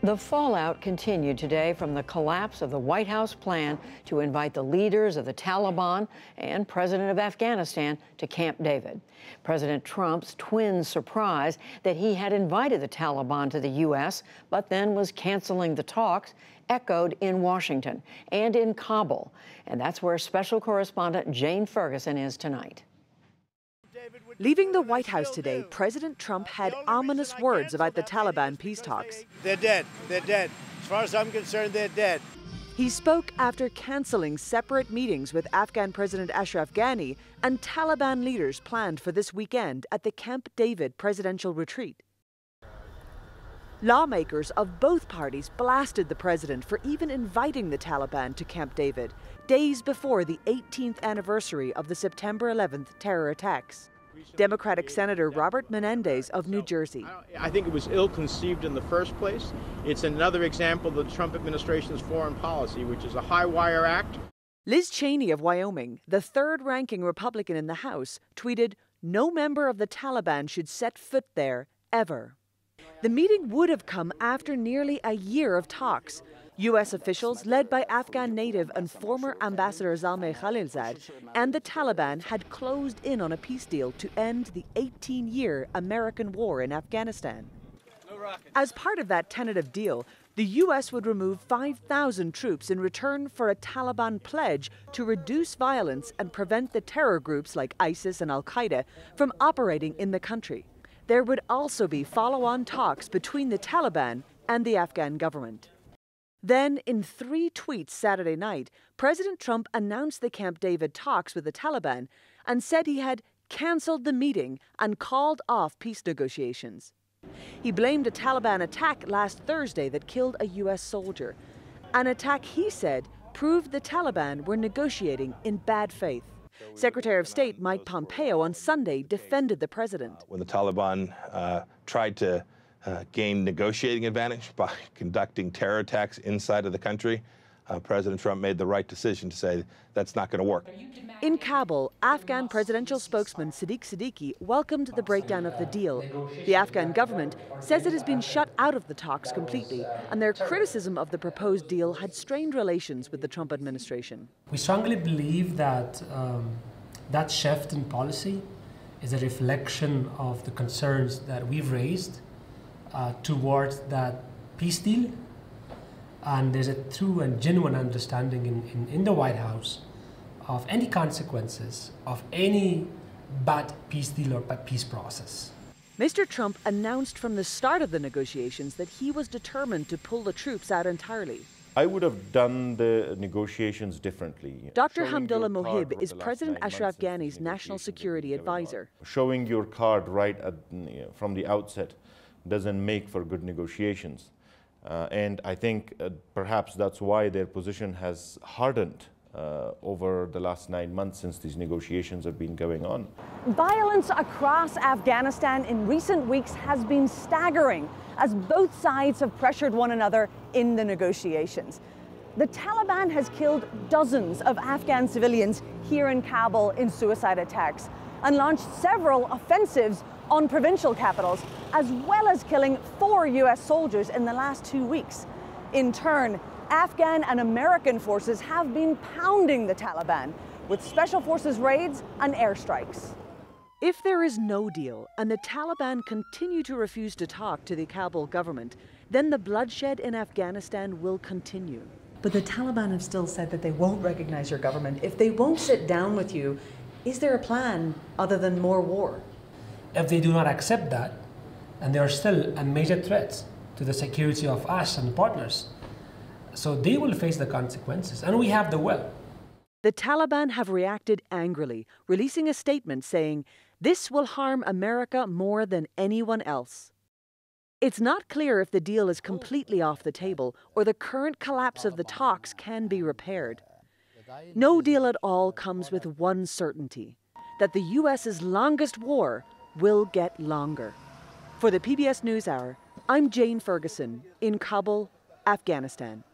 The fallout continued today from the collapse of the White House plan to invite the leaders of the Taliban and President of Afghanistan to Camp David. President Trump's twin surprise that he had invited the Taliban to the U.S., but then was canceling the talks, echoed in Washington and in Kabul. And that's where special correspondent Jane Ferguson is tonight. Leaving the White House today, President Trump had ominous words about the Taliban peace talks. They're dead. They're dead. As far as I'm concerned, they're dead. He spoke after canceling separate meetings with Afghan President Ashraf Ghani and Taliban leaders planned for this weekend at the Camp David presidential retreat. Lawmakers of both parties blasted the president for even inviting the Taliban to Camp David, days before the 18th anniversary of the September 11th terror attacks. Democratic Senator Robert Menendez of New Jersey. I think it was ill conceived in the first place. It's another example of the Trump administration's foreign policy, which is a high wire act. Liz Cheney of Wyoming, the third ranking Republican in the House, tweeted No member of the Taliban should set foot there ever. The meeting would have come after nearly a year of talks. U.S. officials, led by Afghan native and former Ambassador Zalmay Khalilzad, and the Taliban had closed in on a peace deal to end the 18 year American war in Afghanistan. As part of that tentative deal, the U.S. would remove 5,000 troops in return for a Taliban pledge to reduce violence and prevent the terror groups like ISIS and Al Qaeda from operating in the country. There would also be follow on talks between the Taliban and the Afghan government. Then, in three tweets Saturday night, President Trump announced the Camp David talks with the Taliban and said he had cancelled the meeting and called off peace negotiations. He blamed a Taliban attack last Thursday that killed a U.S. soldier, an attack he said proved the Taliban were negotiating in bad faith. Secretary of State Mike Pompeo on Sunday defended the president. When the Taliban uh, tried to uh, gain negotiating advantage by conducting terror attacks inside of the country, uh, President Trump made the right decision to say that's not going to work. In Kabul, Afghan presidential spokesman Sadiq Siddiqui welcomed the breakdown of the deal. The Afghan government says it has been shut out of the talks completely, and their criticism of the proposed deal had strained relations with the Trump administration. We strongly believe that um, that shift in policy is a reflection of the concerns that we've raised uh, towards that peace deal. And there's a true and genuine understanding in, in, in the White House of any consequences of any bad peace deal or bad peace process. Mr. Trump announced from the start of the negotiations that he was determined to pull the troops out entirely. I would have done the negotiations differently. Dr. Hamdullah Mohib is President Ashraf Ghani's national security advisor. Showing your card right at, from the outset doesn't make for good negotiations. Uh, and I think uh, perhaps that's why their position has hardened uh, over the last nine months since these negotiations have been going on. Violence across Afghanistan in recent weeks has been staggering as both sides have pressured one another in the negotiations. The Taliban has killed dozens of Afghan civilians here in Kabul in suicide attacks and launched several offensives on provincial capitals, as well as killing four U.S. soldiers in the last two weeks. In turn, Afghan and American forces have been pounding the Taliban with special forces raids and airstrikes. If there is no deal and the Taliban continue to refuse to talk to the Kabul government, then the bloodshed in Afghanistan will continue. But the Taliban have still said that they won't recognize your government. If they won't sit down with you, is there a plan other than more war? If they do not accept that, and they are still a major threat to the security of us and partners, so they will face the consequences, and we have the will. The Taliban have reacted angrily, releasing a statement saying, This will harm America more than anyone else. It's not clear if the deal is completely off the table or the current collapse of the talks can be repaired. No deal at all comes with one certainty that the U.S.'s longest war will get longer. For the PBS NewsHour, I'm Jane Ferguson in Kabul, Afghanistan.